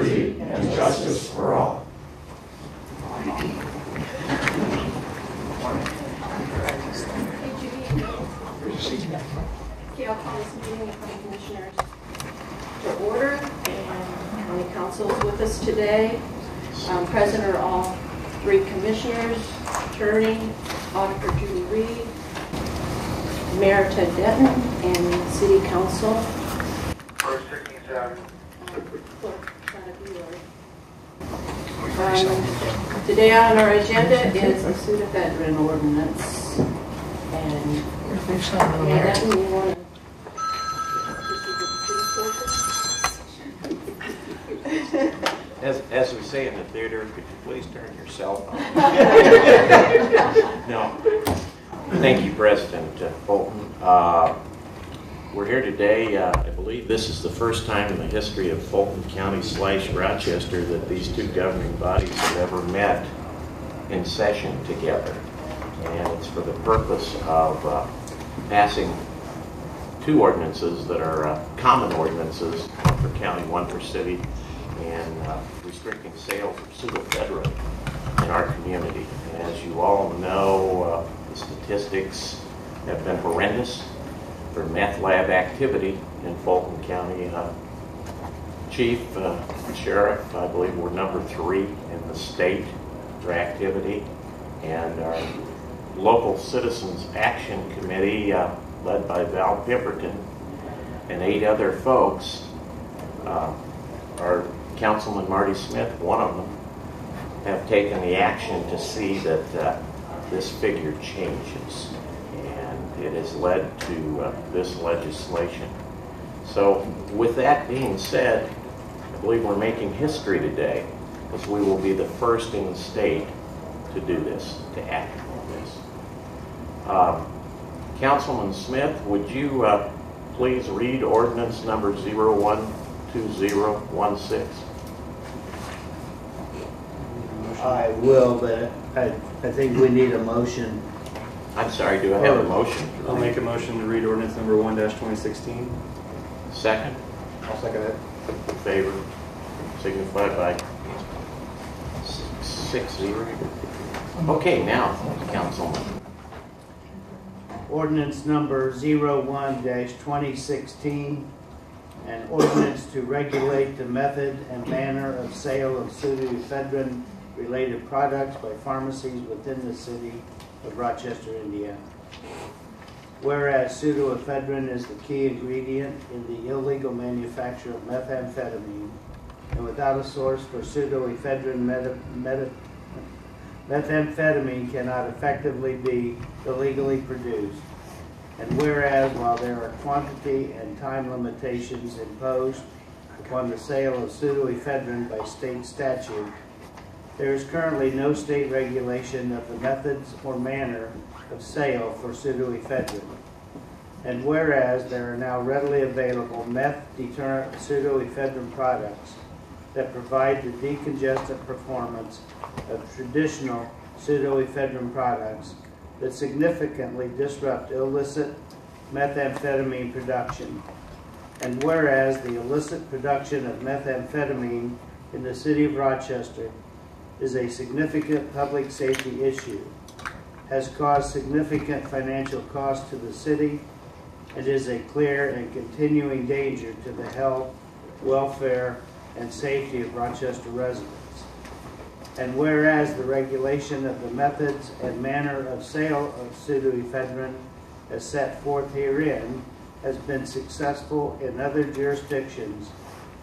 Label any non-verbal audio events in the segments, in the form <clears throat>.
liberty and justice for all. Okay, I'll call this meeting of county commissioners to order, and county council is with us today. Um, Present are all three commissioners, attorney, auditor Judy Reed, Mayor Ted Denton, and city council. First sixty-seven. Clerk, front of you, Lori. Um, Today on our agenda is the pseudoephedrine ordinance, and Mayor Denton, you want to proceed with the city portion? As, as we say in the theater, could you please turn your cell phone? <laughs> No. Thank you, President uh, Fulton. Uh, We're here today, uh, believe this is the first time in the history of Fulton County slash Rochester that these two governing bodies have ever met in session together. And it's for the purpose of uh, passing two ordinances that are uh, common ordinances, one for county, one for city, and uh, restricting sales of pseudoephedrine in our community. And as you all know, uh, the statistics have been horrendous for meth lab activity in Fulton County. Uh, Chief, uh, Sheriff, I believe we're number three in the state for activity. And our local Citizens Action Committee, uh, led by Val Pipperton, and eight other folks, uh, our Councilman Marty Smith, one of them, have taken the action to see that uh, this figure changes. It has led to uh, this legislation. So with that being said, I believe we're making history today, because we will be the first in the state to do this, to act on this. Um, Councilman Smith, would you uh, please read ordinance number 012016? I will, but I, I think we need a motion. I'm sorry, do I have a motion? I'll make a motion to read ordinance number one twenty sixteen. Second? I'll second it. In favor, signify by six zero. Okay, now, Councilman. Ordinance number 01-2016, an ordinance to regulate the method and manner of sale of pseudoephedrine-related products by pharmacies within the city of Rochester, Indiana. Whereas pseudoephedrine is the key ingredient in the illegal manufacture of methamphetamine, and without a source for pseudoephedrine meta, meta, methamphetamine cannot effectively be illegally produced. And whereas while there are quantity and time limitations imposed upon the sale of pseudoephedrine by state statute, there is currently no state regulation of the methods or manner of sale for pseudoephedrine. And whereas there are now readily available meth deterrent pseudoephedrine products that provide the decongestant performance of traditional pseudoephedrine products that significantly disrupt illicit methamphetamine production. And whereas the illicit production of methamphetamine in the city of Rochester is a significant public safety issue, has caused significant financial cost to the city, and is a clear and continuing danger to the health, welfare, and safety of Rochester residents. And whereas the regulation of the methods and manner of sale of pseudoephedrine as set forth herein has been successful in other jurisdictions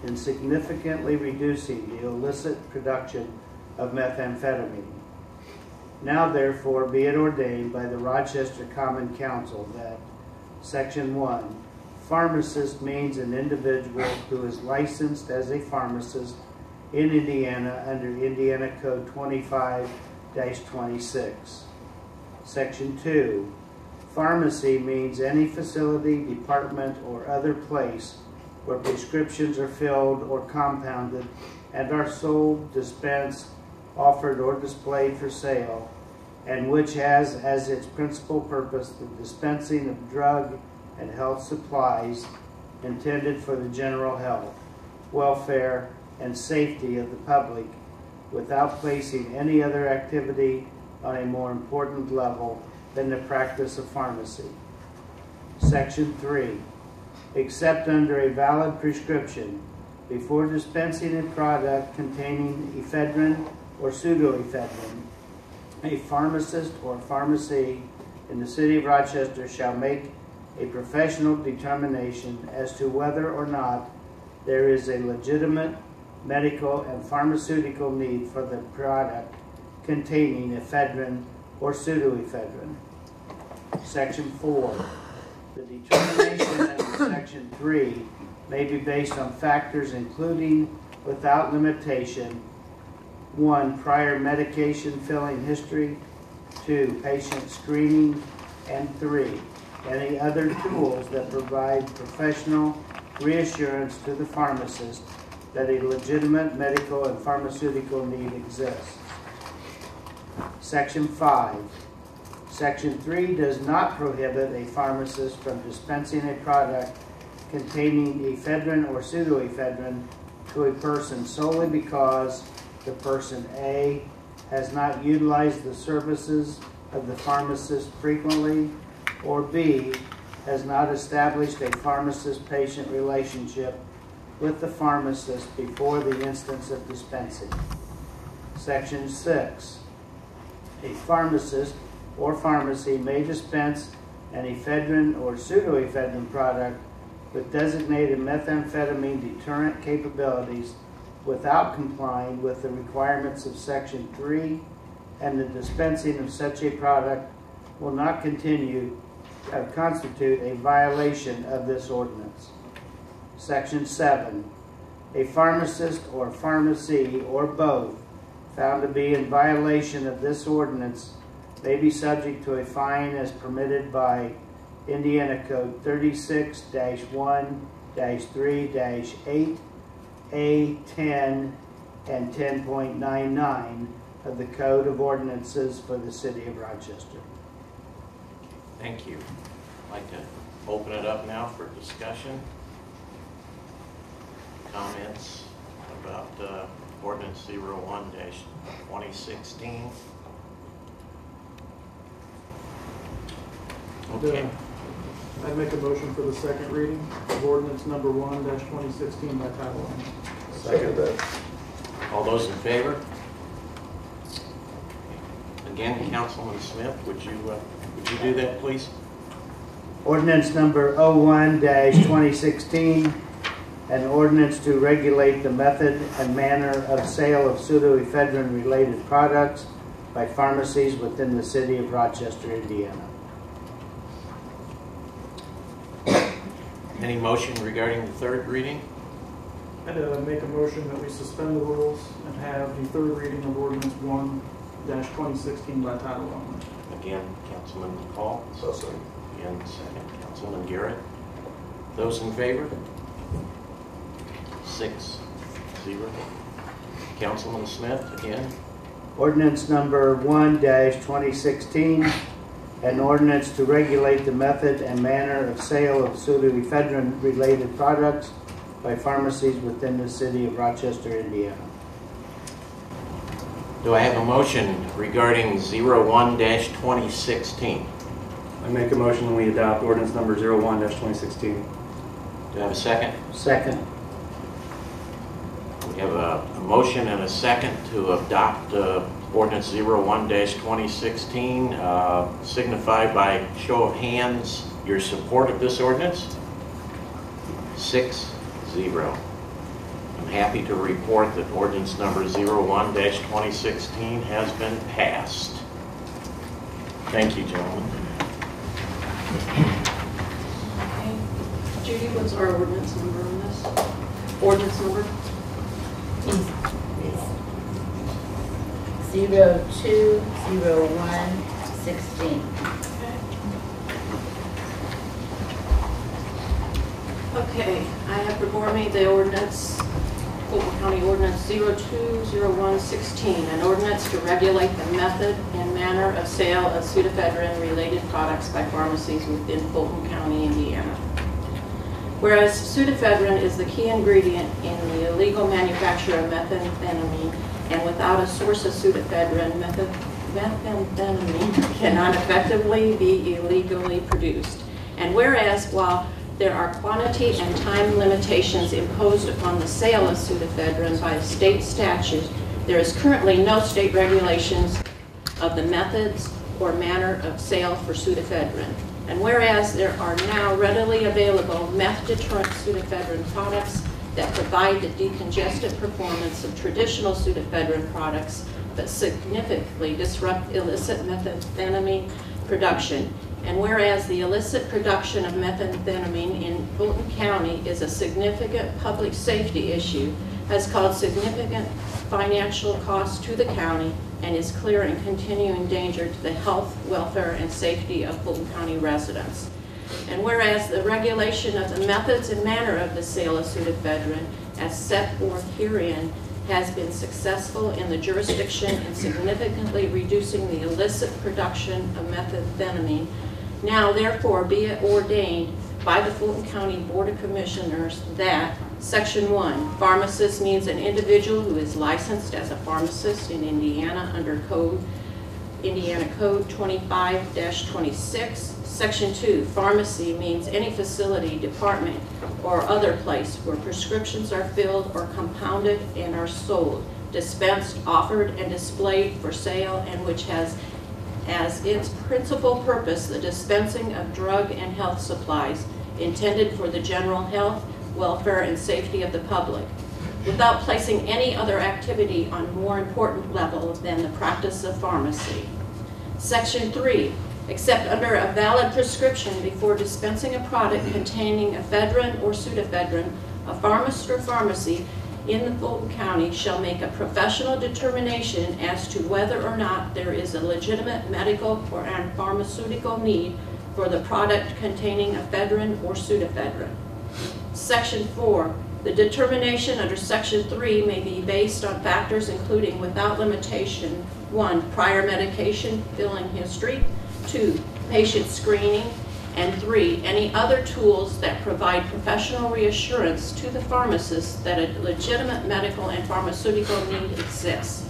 in significantly reducing the illicit production of methamphetamine. Now therefore be it ordained by the Rochester Common Council that Section 1 Pharmacist means an individual who is licensed as a pharmacist in Indiana under Indiana Code 25-26. Section 2. Pharmacy means any facility, department, or other place where prescriptions are filled or compounded and are sold, dispensed, offered or displayed for sale, and which has as its principal purpose the dispensing of drug and health supplies intended for the general health, welfare, and safety of the public without placing any other activity on a more important level than the practice of pharmacy. Section 3. Except under a valid prescription, before dispensing a product containing ephedrine or pseudoephedrine, a pharmacist or pharmacy in the city of Rochester shall make a professional determination as to whether or not there is a legitimate medical and pharmaceutical need for the product containing ephedrine or pseudoephedrine. Section 4. The determination in Section 3 may be based on factors including, without limitation, 1. Prior medication filling history, 2. Patient screening, and 3. Any other tools that provide professional reassurance to the pharmacist that a legitimate medical and pharmaceutical need exists. Section 5. Section 3 does not prohibit a pharmacist from dispensing a product containing ephedrine or pseudoephedrine to a person solely because the person A has not utilized the services of the pharmacist frequently, or B has not established a pharmacist-patient relationship with the pharmacist before the instance of dispensing. Section 6. A pharmacist or pharmacy may dispense an ephedrine or pseudoephedrine product with designated methamphetamine deterrent capabilities without complying with the requirements of Section 3, and the dispensing of such a product will not continue constitute a violation of this ordinance. Section 7. A pharmacist or pharmacy or both found to be in violation of this ordinance may be subject to a fine as permitted by Indiana Code 36 1 3 8 A10 and 10.99 of the Code of Ordinances for the City of Rochester. Thank you. I'd like to open it up now for discussion. Comments about uh, ordinance 01-2016. Okay, I make a motion for the second reading of ordinance number 1 2016 by title only. Second that. all those in favor? Again, Councilman Smith, would you, uh, would you do that, please? Ordinance number 01-2016, an ordinance to regulate the method and manner of sale of pseudoephedrine-related products by pharmacies within the city of Rochester, Indiana. Any motion regarding the third reading? I'd uh, make a motion that we suspend the rules and have the third reading of ordinance one twenty sixteen by title only. Again, Councilman McCall. So second. And second, Councilman Garrett. Those in favor? Six, zero. Councilman Smith, again. Ordinance number 1-2016, an ordinance to regulate the method and manner of sale of pseudoephedrine-related products by pharmacies within the city of Rochester, Indiana. Do I have a motion regarding 01-2016? I make a motion we adopt ordinance number 01-2016. Do I have a second? Second. We have a a motion and a second to adopt uh, Ordinance 01-2016, uh, signify by show of hands your support of this ordinance. Six, zero. I'm happy to report that ordinance number 01-2016 has been passed. Thank you, gentlemen. Okay. Judy, what's our ordinance number on this? Ordinance number? <clears throat> 020116. Okay, I have before me the ordinance, Fulton County Ordinance 020116, an ordinance to regulate the method and manner of sale of pseudoephedrine related products by pharmacies within Fulton County, Indiana. Whereas pseudoephedrine is the key ingredient in the illegal manufacture of methamphetamine, and without a source of pseudoephedrine, methamphetamine cannot effectively be illegally produced. And whereas while there are quantity and time limitations imposed upon the sale of pseudoephedrine by state statute, there is currently no state regulations of the methods or manner of sale for pseudoephedrine. And whereas there are now readily available meth deterrent pseudoephedrine products that provide the decongestant performance of traditional pseudoephedrine products, but significantly disrupt illicit methamphetamine production. And whereas the illicit production of methamphetamine in Fulton County is a significant public safety issue, has caused significant financial costs to the county, and is clear and continuing danger to the health, welfare, and safety of Fulton County residents. And whereas the regulation of the methods and manner of the sale of pseudoephedrine as set forth herein has been successful in the jurisdiction in significantly reducing the illicit production of methamphetamine, now therefore be it ordained by the Fulton County Board of Commissioners that Section 1, pharmacist means an individual who is licensed as a pharmacist in Indiana under code, Indiana Code 25-26. Section 2, pharmacy means any facility, department, or other place where prescriptions are filled or compounded and are sold, dispensed, offered, and displayed for sale, and which has as its principal purpose the dispensing of drug and health supplies intended for the general health, welfare, and safety of the public, without placing any other activity on a more important level than the practice of pharmacy. Section 3, except under a valid prescription before dispensing a product containing ephedrine or pseudoephedrine, a pharmacist or pharmacy in the Fulton County shall make a professional determination as to whether or not there is a legitimate medical or pharmaceutical need for the product containing ephedrine or pseudoephedrine. Section 4, the determination under Section 3 may be based on factors including without limitation, 1, prior medication filling history, 2, patient screening, and 3, any other tools that provide professional reassurance to the pharmacist that a legitimate medical and pharmaceutical need exists.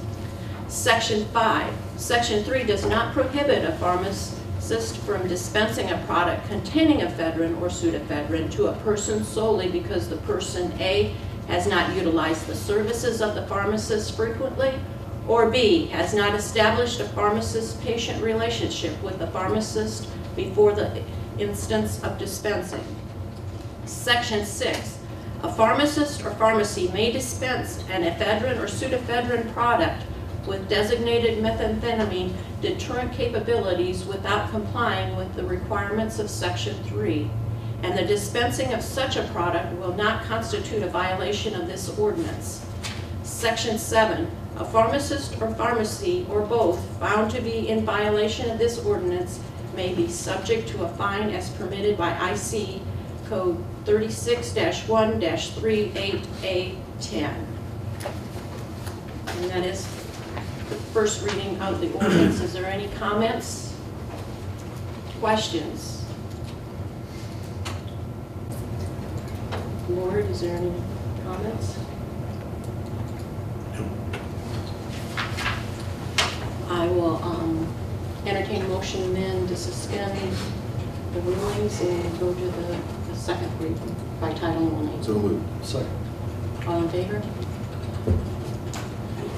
Section 5, Section 3 does not prohibit a pharmacist from dispensing a product containing ephedrine or pseudoephedrine to a person solely because the person A has not utilized the services of the pharmacist frequently, or B has not established a pharmacist-patient relationship with the pharmacist before the instance of dispensing. Section 6, a pharmacist or pharmacy may dispense an ephedrine or pseudoephedrine product with designated methamphetamine deterrent capabilities without complying with the requirements of Section 3, and the dispensing of such a product will not constitute a violation of this ordinance. Section 7, a pharmacist or pharmacy or both found to be in violation of this ordinance may be subject to a fine as permitted by IC Code 36-1-38A10. And that is first reading of the ordinance. Is there any comments? Questions? Lord, is there any comments? No. I will um, entertain a motion then to suspend the rulings and go to the the second reading by title only. So moved. Second. All in favor?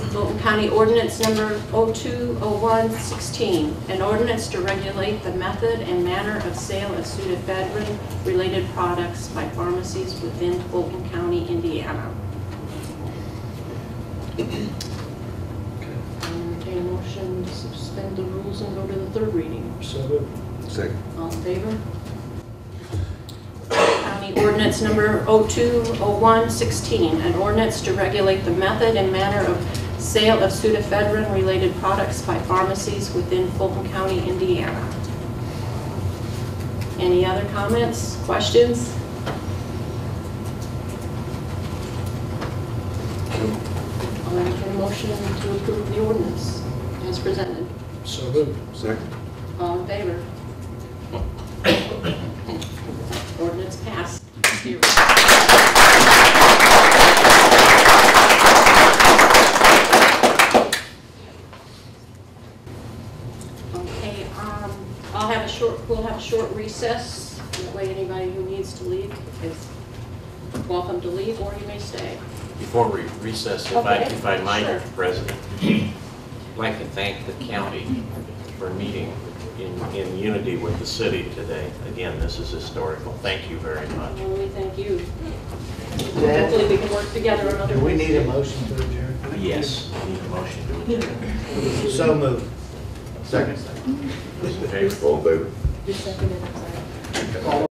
Fulton County Ordinance Number 020116, an ordinance to regulate the method and manner of sale of pseudoephedrine-related products by pharmacies within Fulton County, Indiana. I'll Entertain a motion to suspend the rules and go to the third reading. So moved. Second. All in favor? County ordinance number 020116, an ordinance to regulate the method and manner of sale of pseudoephedrine-related products by pharmacies within Fulton County, Indiana. Any other comments, questions? I'll entertain a motion to approve the ordinance as presented. So moved. Second. All in favor? Ordinance passed. Zero. Okay, um, I'll have a short, we'll have a recess. That way anybody who needs to leave is welcome to leave, or you may stay. Before we recess, if I, Okay, if I might, sure. Mr. President, I'd like to thank the county for meeting in, in unity with the city today. Again, this is historical. Thank you very much. Well, we thank you. Ted? Hopefully we can work together on other. Do we need a motion to adjourn? Yes, I need a motion to adjourn. So moved. Second. Those in favor? All in favor? the second, and I'm sorry. Oh,